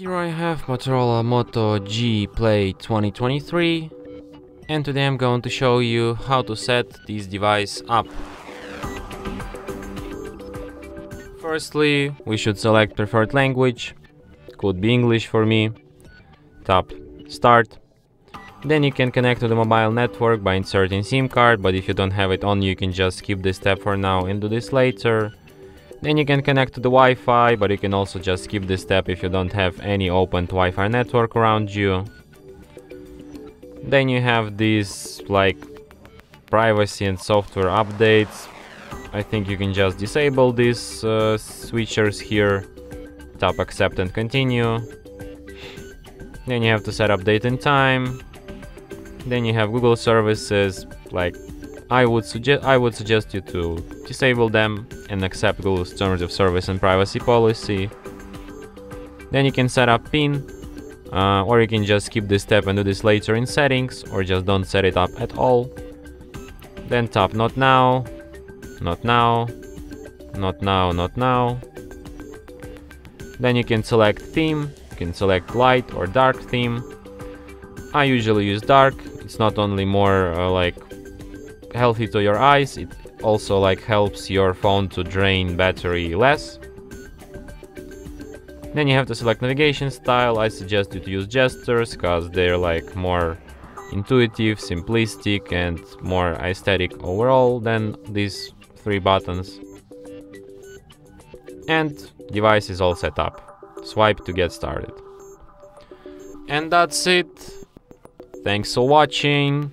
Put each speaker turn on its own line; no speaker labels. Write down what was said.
Here I have Motorola Moto G Play 2023 and today I'm going to show you how to set this device up. Firstly, we should select preferred language, could be English for me, tap start. Then you can connect to the mobile network by inserting SIM card, but if you don't have it on you can just skip this step for now and do this later. Then you can connect to the Wi-Fi, but you can also just skip this step if you don't have any open Wi-Fi network around you. Then you have these like privacy and software updates. I think you can just disable these uh, switchers here. Tap accept and continue. Then you have to set up date and time. Then you have Google services like I would suggest I would suggest you to disable them and accept Google's terms of service and privacy policy. Then you can set up PIN, uh, or you can just skip this step and do this later in settings, or just don't set it up at all. Then tap not now, not now, not now, not now. Then you can select theme, you can select light or dark theme. I usually use dark, it's not only more uh, like healthy to your eyes, it also like helps your phone to drain battery less. Then you have to select navigation style, I suggest you to use gestures, cause they're like more intuitive, simplistic and more aesthetic overall than these three buttons. And device is all set up. Swipe to get started. And that's it. Thanks for watching.